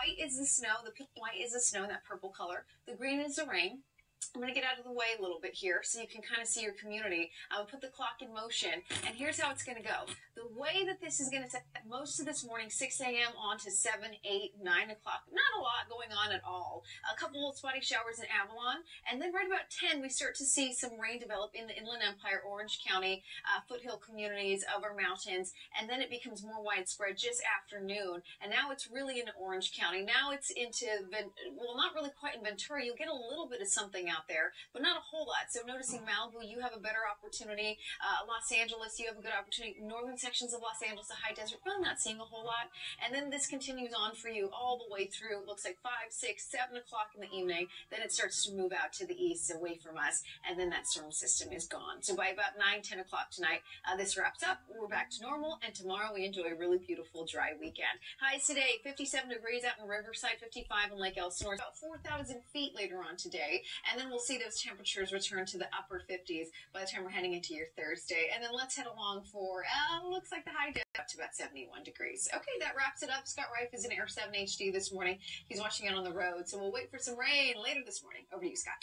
white is the snow, the pink white is the snow that purple color. The green is the rain. I'm going to get out of the way a little bit here so you can kind of see your community. I'll put the clock in motion, and here's how it's going to go. The way that this is going to most of this morning, 6 a.m. on to 7, 8, 9 o'clock, not a lot going on at all. A couple of spotty showers in Avalon, and then right about 10, we start to see some rain develop in the Inland Empire, Orange County, uh, foothill communities of our mountains, and then it becomes more widespread just after noon. And now it's really in Orange County. Now it's into, well, not really quite in Ventura. You'll get a little bit of something out there, but not a whole lot. So noticing Malibu, you have a better opportunity. Uh, Los Angeles, you have a good opportunity. Northern sections of Los Angeles, the high desert, really not seeing a whole lot. And then this continues on for you all the way through. It looks like five, six, seven o'clock in the evening. Then it starts to move out to the east, away from us. And then that storm system is gone. So by about 9, 10 o'clock tonight, uh, this wraps up. We're back to normal. And tomorrow we enjoy a really beautiful dry weekend. Highs today, 57 degrees out in Riverside, 55 in Lake Elsinore, about 4,000 feet later on today. And then we'll see those temperatures return to the upper 50s by the time we're heading into your Thursday. And then let's head along for, uh, looks like the high day up to about 71 degrees. Okay, that wraps it up. Scott Reiss is in Air 7 HD this morning. He's watching it on the road, so we'll wait for some rain later this morning. Over to you, Scott.